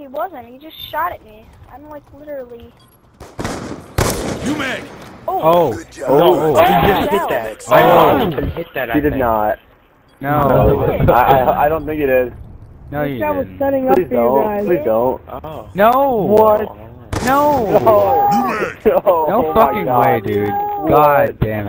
He wasn't. He just shot at me. I'm like literally. You Meg! Oh. Oh. oh, Good job. oh, oh. He just hit that. Oh. I hit that. I He did think. not. No, I, I I don't think it is. no, you I was didn't. setting up Please for you don't. guys. Please don't. Oh. No. What? No. No. No. No Oh fucking way, dude. God damn it.